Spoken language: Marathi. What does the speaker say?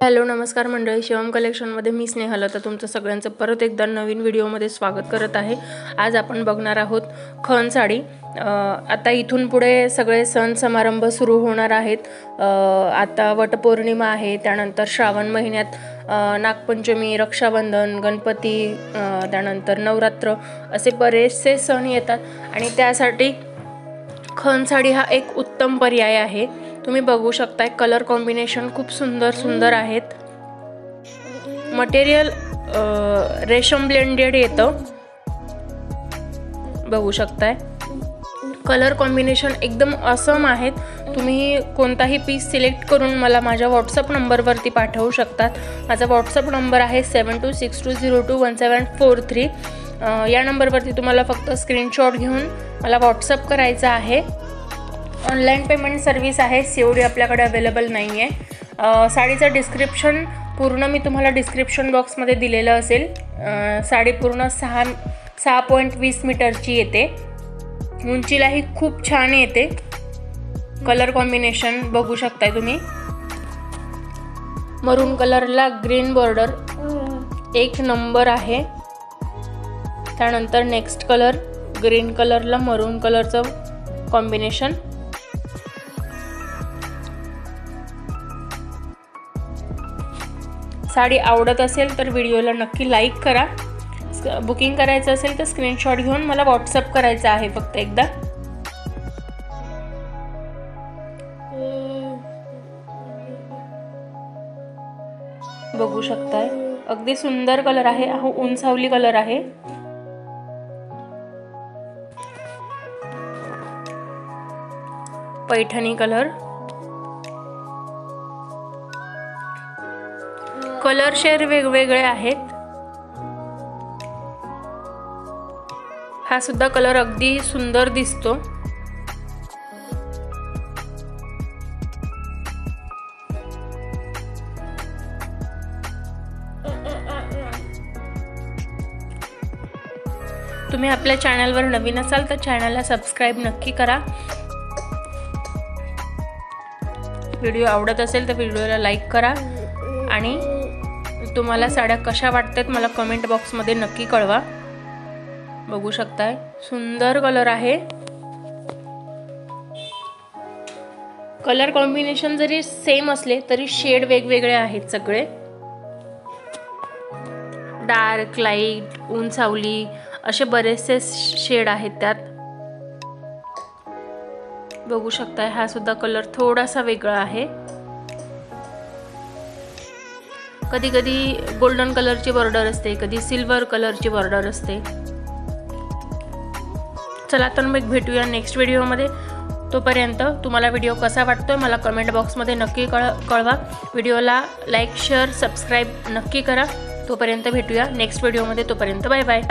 हॅलो नमस्कार मंडळी. शिवम कलेक्शनमध्ये मी स्नेहल. तर तुमचं सगळ्यांचं परत एकदा नवीन व्हिडिओमध्ये स्वागत करत आहे. आज आपण बघणार आहोत खण साडी. आता इथून पुढे सगळे सण समारंभ सुरू होणार आहेत. आता वटपौर्णिमा आहे त्यानंतर श्रावण महिन्यात नागपंचमी रक्षाबंधन गणपती त्यानंतर नवरात्र असे बरेचसे सण येतात. आणि त्यासाठी खण साडी हा एक उत्तम पर्याय आहे. तुम्ही बघू शकताय कलर कॉम्बिनेशन खूप सुंदर सुंदर आहेत. मटेरियल रेशम ब्लेंडेड येतं. बघू शकताय. कलर कॉम्बिनेशन एकदम असम आहेत. तुम्ही कोणताही पीस सिलेक्ट करून मला माझ्या व्हॉट्सअप नंबरवरती पाठवू शकतात. माझा व्हॉट्सअप नंबर आहे seven two six two zero two one seven four three या नंबरवरती तुम्हाला फक्त स्क्रीनशॉट घेऊन मला व्हॉट्सअप करायचं आहे. ऑनलाईन पेमेंट सर्व्हिस आहे सी ओ डी आपल्याकडे अवेलेबल नाही आहे साडीचं डिस्क्रिप्शन पूर्ण मी तुम्हाला डिस्क्रिप्शन बॉक्समध्ये दिलेलं असेल. साडी पूर्ण सहा सहा पॉईंट वीस मीटरची येते. उंचीलाही खूप छान येते. कलर कॉम्बिनेशन बघू शकताय तुम्ही. मरून कलरला ग्रीन बॉर्डर एक नंबर आहे. त्यानंतर नेक्स्ट कलर ग्रीन कलरला मरून कलरचं कॉम्बिनेशन साडी आवडत असेल तर व्हिडिओला नक्की लाईक करा. बुकिंग करायचं असेल तर स्क्रीनशॉट घेऊन मला व्हॉट्सअप करायचं आहे फक्त एकदा. बघू शकताय. अगदी सुंदर कलर आहे. हा उंचावली कलर आहे. पैठणी कलर. कलर शेअर वेगवेगळे आहेत. हा सुद्धा कलर अगदी सुंदर दिसतो. तुम्ही आपल्या चॅनलवर नवीन असाल तर चॅनलला सबस्क्राईब नक्की करा. व्हिडिओ आवडत असेल तर व्हिडिओला लाईक करा आणि तुम्हाला साड्या कशा वाटतात मला कमेंट बॉक्समध्ये नक्की कळवा. बघू शकताय. सुंदर कलर आहे. कलर कॉम्बिनेशन जरी सेम असले तरी शेड वेगवेगळे आहेत सगळे. डार्क लाइट ऊन सावली असे बरेचसे शेड आहेत त्यात. बघू शकताय हा सुद्धा कलर थोडासा वेगळा आहे. कधी कधी गोल्डन कलरची बॉर्डर असते कधी सिल्वर कलरची बॉर्डर असते. चला तर मग भेटूया नेक्स्ट व्हिडिओमध्ये तोपर्यंत तुम्हाला व्हिडिओ कसा वाटतो आहे मला कमेंट बॉक्समध्ये नक्की कळ कळवा. व्हिडिओला लाईक शेअर सबस्क्राईब नक्की करा. तोपर्यंत भेटूया नेक्स्ट व्हिडिओमध्ये तोपर्यंत बाय बाय